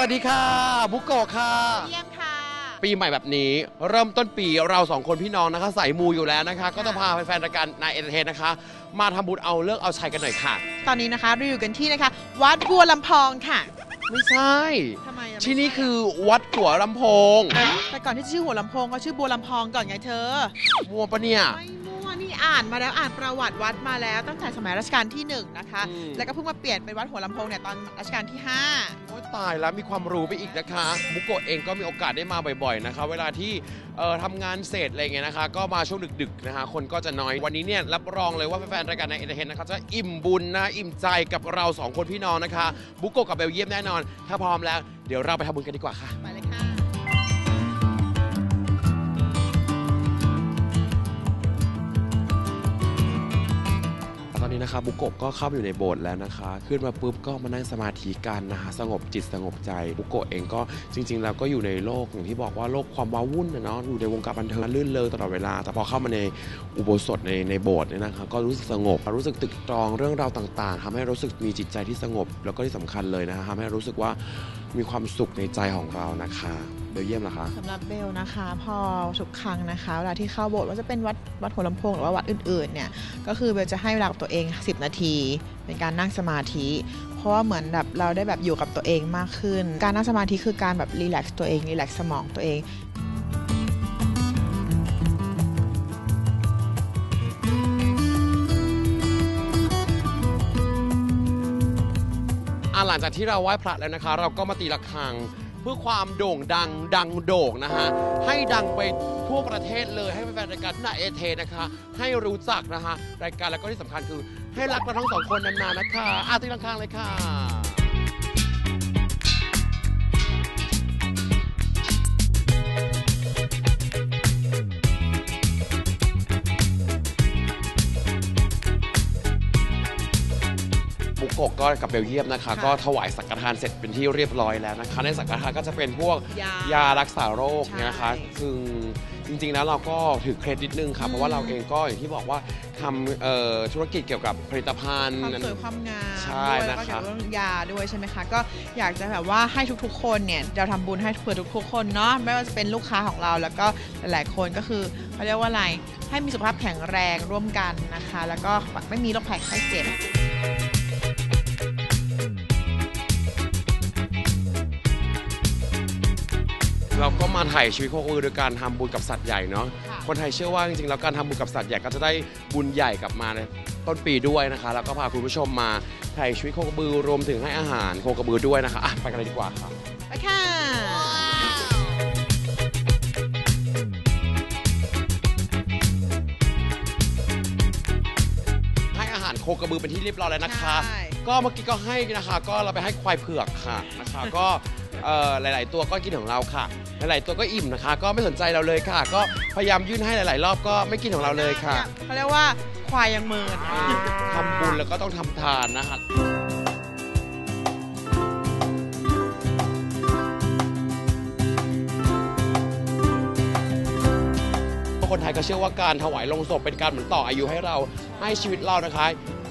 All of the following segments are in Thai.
วัสดีค่ะ บุกโกะค่ะ เยี่ยมค่ะ ปีใหม่แบบนี้ เริ่มต้นปีเราสองคนพี่น้องนะคะสายมูอยู่แล้วนะคะ ก็จะพาแฟนๆรายการ Nine Entertain นะคะ มาทำบุญเอาฤกษ์เอาชัยกันหน่อยค่ะ ตอนนี้นะคะเราอยู่กันที่นะคะ วัดบัวลำพองค่ะไม่ใช่ ทำไมอะที่นี่ไม่ใช่คือวัดหัวลำโพงแต่ก่อนที่จะชื่อหัวลำโพงก็ชื่อบัวลำพองก่อนไงเธอมั่วปะเนี่ย ไม่มั่วนี่อ่านมาแล้วอ่านประวัติวัดมาแล้วตั้งแต่สมัยรัชกาลที่หนึ่งนะคะ อืม แล้วก็เพิ่งมาเปลี่ยนเป็นวัดหัวลำโพงเนี่ยตอนรัชกาลที่ห้าโอ้ย ตายแล้วมีความรู้ไปอีกนะคะบุกโกะเองก็มีโอกาสได้มาบ่อยๆนะคะ เวลาที่เอ่อทำงานเสร็จอะไรเงี้ยนะคะ ก็มาช่วงดึกๆนะคะ คนก็จะน้อยวันนี้เนี่ยรับรองเลยว่าแฟนๆรายการ Nine Entertain นะคะจะอิ่มบุญนะอิ่มใจกับเราสองคนพี่น้องนะคะบุกโกะกับเบลเยียมแน่นอน ถ้าพร้อมแล้วเดี๋ยวเราไปทำบุญกันดีกว่าค่ะ นนี้นะคะบุกโกะก็เข้าไปอยู่ในโบสถ์แล้วนะคะ ขึ้นมาปุ๊บก็มานั่งสมาธิกันนะคะสงบจิตสงบใจบุกโกะเองก็จริงๆแล้วก็อยู่ในโลกอย่างที่บอกว่าโลกความว้าวุ่นนะเนาะอยู่ในวงการบันเทิงลื่นเลงตลอดเวลา แต่พอเข้ามาในอุโบสถในในโบสถ์เนี่ยนะคะก็รู้สึกสงบ รู้สึกตึกตรองเรื่องราวต่างๆทำให้รู้สึกมีจิตใจที่สงบ แล้วก็ที่สำคัญเลยนะคะทำให้รู้สึกว่า มีความสุขในใจของเรานะคะเบลเยี่ยมเหรอคะ สำหรับเบลนะคะ พอทุกครั้งนะคะเวลาที่เข้าโบสถ์ว่าจะเป็นวัดวัดหัวลำโพงหรือว่าวัดอื่นๆเนี่ยก็คือเบลจะให้เวลากับตัวเอง 10 นาที เป็นการนั่งสมาธิ เพราะว่าเหมือนแบบเราได้แบบอยู่กับตัวเองมากขึ้น การนั่งสมาธิคือการแบบรีแลกซ์ตัวเองรีแลกซ์สมองตัวเอง หลังจากที่เราไหว้พระแล้วนะคะ เราก็มาตีระฆัง เพื่อความโด่งดังดังโด่งนะฮะให้ดังไปทั่วประเทศเลยให้แฟนๆรายการหน้าเอเทนะคะ ให้รู้จักนะคะรายการแล้วก็ที่สำคัญคือ ให้รักเราทั้งสองคนนานๆนะคะอาตีระฆังเลยค่ะ กโกะก็กับเบลเยียมนะคะค่ะก็ถวายสังฆทานเสร็จเป็นที่เรียบร้อยแล้วนะคะ ในสังฆทานก็จะเป็นพวกยายยารักษาโรคเนี่ยนะคะ ใช่ ซึ่งจริงๆแล้วเราก็ถือเครดิตนึงค่ะอืมเพราะว่าเราเองก็อย่างที่บอกว่าทำเอ่อธุรกิจเกี่ยวกับผลิตภัณฑ์ ความสวยความงามใช่ด้วยแล้วนะก็คะเกี่ยวกับเรื่องยาด้วยใช่ไหมคะ ก็อยากจะแบบว่าให้ทุกๆ คนเนี่ยเราทำบุญให้เผื่อทุกๆคนเนาะไม่ว่าจะเป็นลูกค้าของเราแล้วก็หลายๆคนก็คือเขาเรียกว่าอะไรให้มีสุขภาพแข็งแรงร่วมกันนะคะ แล้วก็ไม่มีโรคภัยไข้เจ็บ เราก็มาถ่ายชีวิตโคกระบือโดยการทำบุญกับสัตว์ใหญ่เนาะค่ะ คนไทยเชื่อว่าจริงๆแล้วการทำบุญกับสัตว์ใหญ่ก็จะได้บุญใหญ่กลับมาในต้นปีด้วยนะคะแล้วก็พาคุณผู้ชมมาถ่ายชีวิตโคกระบือรวมถึงให้อาหารโคกระบือด้วยนะคะอะไปกันเลยดีกว่าครับไปค่ะ ให้อาหารโคกระบือเป็นที่เรียบร้อยแล้วนะคะ ใช่ ก็เมื่อกี้ก็ให้นะคะ ก็เราไปให้ควายเผือกค่ะนะคะ ก็เอ่อหลาย ๆ ตัวก็กินของเราค่ะ หลาย ๆ ตัวก็อิ่มนะคะ ก็ไม่สนใจเราเลยค่ะ ก็พยายามยื่นให้หลาย ๆ รอบก็ไม่กินของเราเลยค่ะเขาเรียกว่าควายยังเมินทำบุญแล้วก็ต้องทำทานนะคะคนไทยก็เชื่อว่าการถวายลงศพเป็นการเหมือนต่ออายุให้เราให้ชีวิตเรานะคะ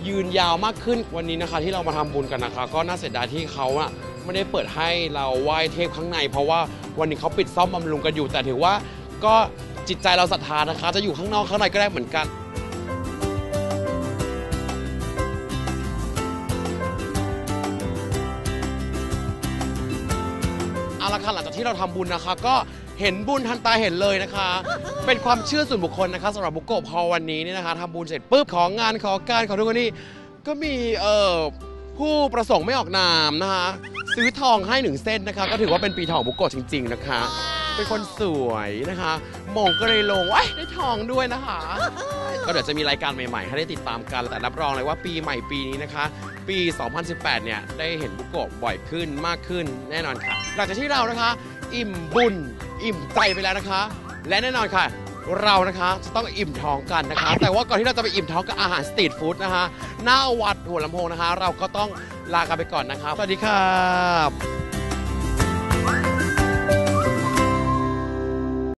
ยืนยาวมากขึ้นวันนี้นะคะที่เรามาทำบุญกันนะคะ ก็น่าเสียดายที่เขาอะ ไม่ได้เปิดให้เราไหว้เทพข้างใน เพราะว่าวันนี้เขาปิดซ่อมบำรุงกันอยู่ แต่ถือว่าก็จิตใจเราศรัทธานะคะ จะอยู่ข้างนอกข้างในก็ได้เหมือนกัน เอาละค่ะหลังจากที่เราทำบุญนะคะ ก็เห็นบุญทันตาเห็นเลยนะคะ เป็นความเชื่อส่วนบุคคลนะคะสำหรับบุกโกะพอวันนี้เนี่ยนะคะทำบุญเสร็จปุ๊บของงานขอการขอทุกคนนี่ก็มีเอ่อผู้ประสงค์ไม่ออกนามนะคะ ซื้อทองให้หนึ่งเส้นนะคะ ก็ถือว่าเป็นปีทองบุกโกะจริง ๆ นะคะ เป็นคนสวยนะคะหมงก็เลยลงว้ายได้ทองด้วยนะคะ ก็เดี๋ยวจะมีรายการใหม่ๆ ให้ได้ติดตามกันแต่รับรองเลยว่าปีใหม่ปีนี้นะคะ ปี 2018 เนี่ยได้เห็นบุโกะบ่อยขึ้นมากขึ้นแน่นอนค่ะ หลังจากที่เรานะคะ อิ่มบุญ อิ่มใจไปแล้วนะคะ และแน่นอนค่ะเรานะคะจะต้องอิ่มท้องกันนะคะ แต่ว่าก่อนที่เราจะไปอิ่มท้องกับอาหารสตรีทฟู้ดนะคะหน้าวัดหัวลำโพงนะคะ เราก็ต้อง ลากันไปก่อนนะครับ สวัสดีครับ